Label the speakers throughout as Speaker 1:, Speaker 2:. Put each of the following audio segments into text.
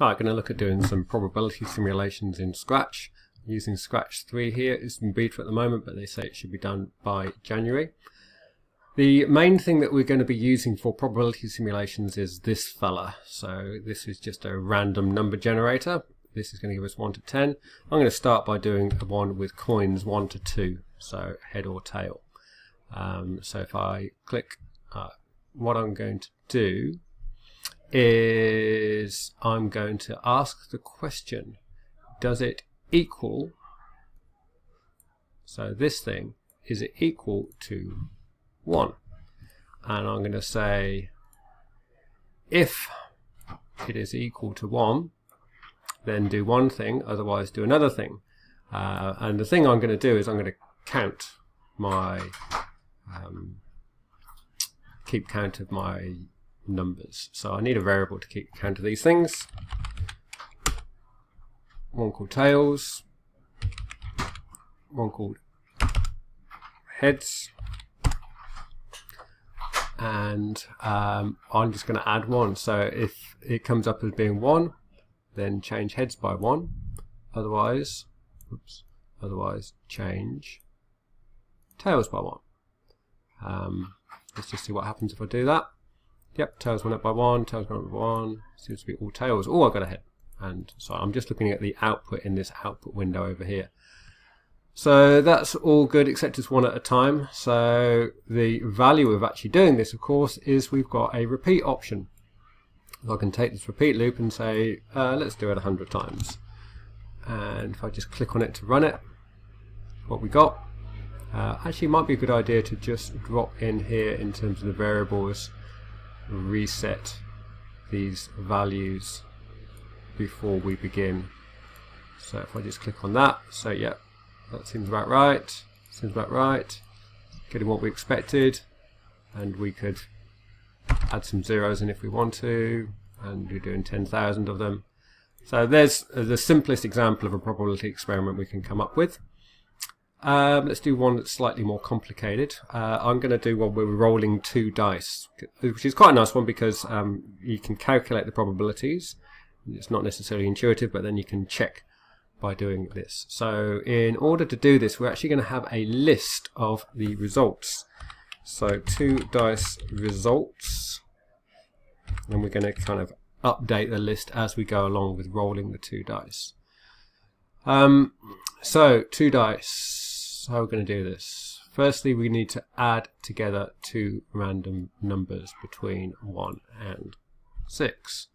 Speaker 1: Alright, going to look at doing some probability simulations in Scratch. Using Scratch 3 here. It's in beta at the moment, but they say it should be done by January. The main thing that we're going to be using for probability simulations is this fella. So this is just a random number generator. This is going to give us 1 to 10. I'm going to start by doing one with coins 1 to 2, so head or tail. Um, so if I click, uh, what I'm going to do is I'm going to ask the question, does it equal, so this thing, is it equal to 1? And I'm going to say, if it is equal to 1, then do one thing, otherwise do another thing. Uh, and the thing I'm going to do is I'm going to count my, um, keep count of my numbers. So I need a variable to keep count of these things. One called tails, one called heads, and um, I'm just going to add one. So if it comes up as being one, then change heads by one. Otherwise, oops, otherwise change tails by one. Um, let's just see what happens if I do that. Yep, tails went up by one, tails went up by one. Seems to be all tails. Oh, I got a hit. And so I'm just looking at the output in this output window over here. So that's all good except it's one at a time. So the value of actually doing this, of course, is we've got a repeat option. So I can take this repeat loop and say, uh, let's do it 100 times. And if I just click on it to run it, what we got. Uh, actually, might be a good idea to just drop in here in terms of the variables reset these values before we begin. So if I just click on that, so yeah, that seems about right, seems about right, getting what we expected, and we could add some zeros in if we want to, and we're doing 10,000 of them. So there's the simplest example of a probability experiment we can come up with. Um, let's do one that's slightly more complicated. Uh, I'm going to do one where we're rolling two dice, which is quite a nice one because um, you can calculate the probabilities. It's not necessarily intuitive, but then you can check by doing this. So in order to do this, we're actually going to have a list of the results. So two dice results, and we're going to kind of update the list as we go along with rolling the two dice. Um, so two dice how we're going to do this. Firstly, we need to add together two random numbers between 1 and 6.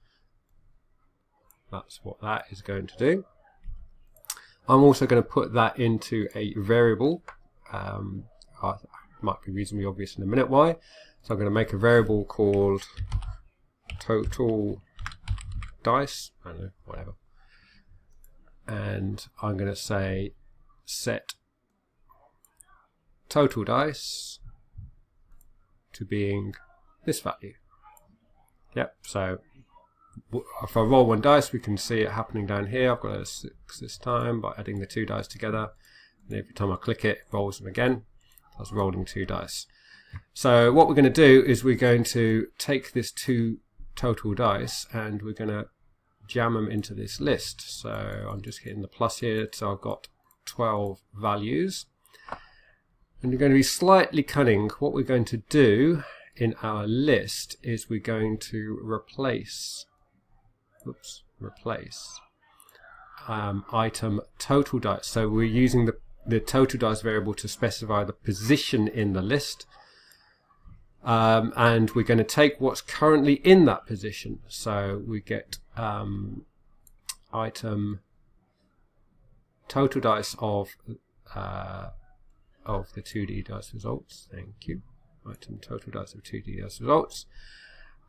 Speaker 1: That's what that is going to do. I'm also going to put that into a variable. Um, might be reasonably obvious in a minute why. So I'm going to make a variable called total dice, I don't know, whatever. And I'm going to say set total dice to being this value. Yep, so if I roll one dice, we can see it happening down here. I've got a 6 this time by adding the two dice together. And every time I click it, it rolls them again. That's rolling two dice. So what we're going to do is we're going to take this two total dice and we're going to jam them into this list. So I'm just hitting the plus here. So I've got 12 values. And we're going to be slightly cunning. What we're going to do in our list is we're going to replace, oops, replace um, item total dice. So we're using the, the total dice variable to specify the position in the list. Um, and we're going to take what's currently in that position. So we get um, item total dice of uh, of the 2D dice results. Thank you. Item total dice of 2D dice results.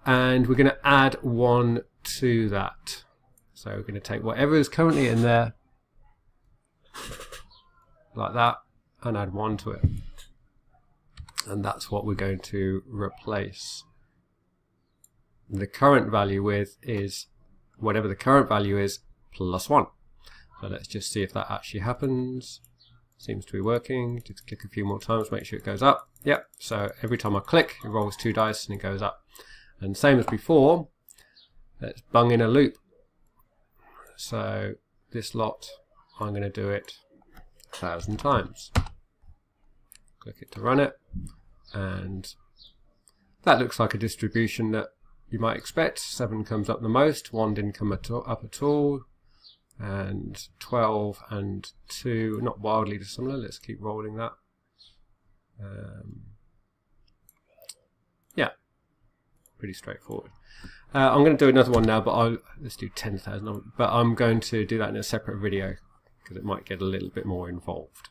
Speaker 1: And we're going to add one to that. So we're going to take whatever is currently in there, like that, and add one to it. And that's what we're going to replace the current value with is whatever the current value is plus one. So let's just see if that actually happens. Seems to be working. Just click a few more times, make sure it goes up. Yep, so every time I click, it rolls two dice and it goes up. And same as before, let's bung in a loop. So this lot, I'm going to do it a thousand times. Click it to run it, and that looks like a distribution that you might expect. 7 comes up the most, 1 didn't come at all, up at all, and 12 and 2, not wildly dissimilar. Let's keep rolling that. Um, yeah, pretty straightforward. Uh, I'm going to do another one now, but I'll let's do 10,000. But I'm going to do that in a separate video because it might get a little bit more involved.